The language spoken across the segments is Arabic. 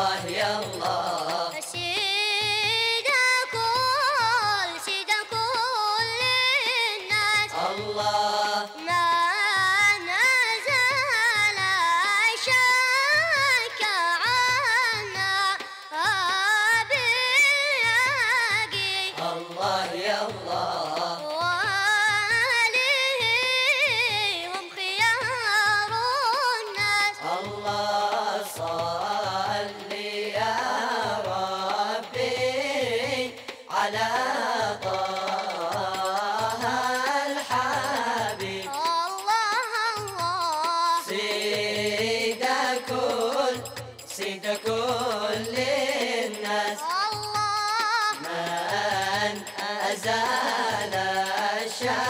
Allah ya Allah. زال الشام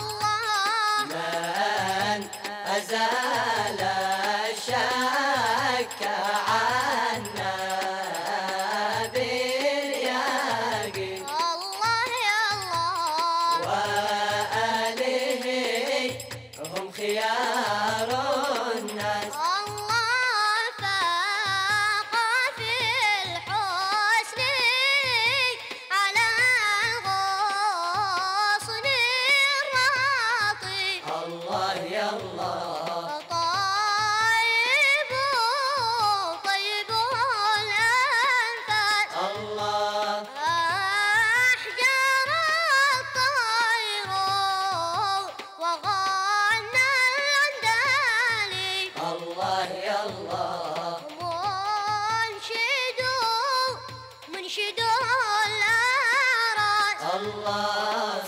azala.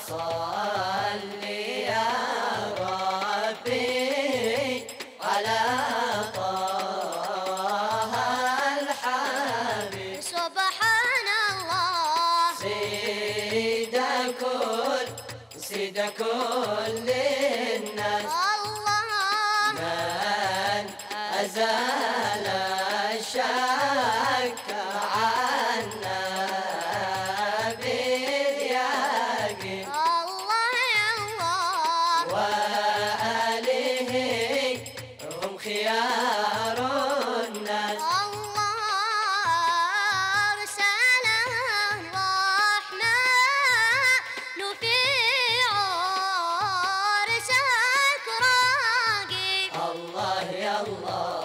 صلي يا ربي على طه الحبيب. سبحان الله. سيد كل سيد كل الناس. الله. من أزال Allah ya Allah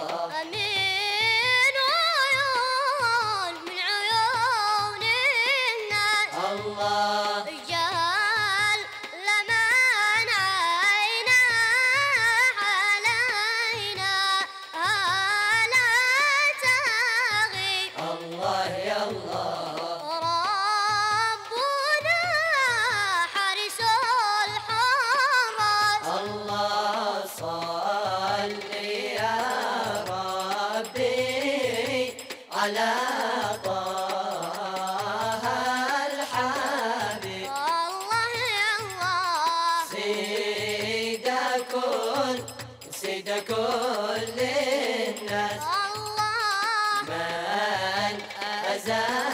كل الناس. الله. من أزال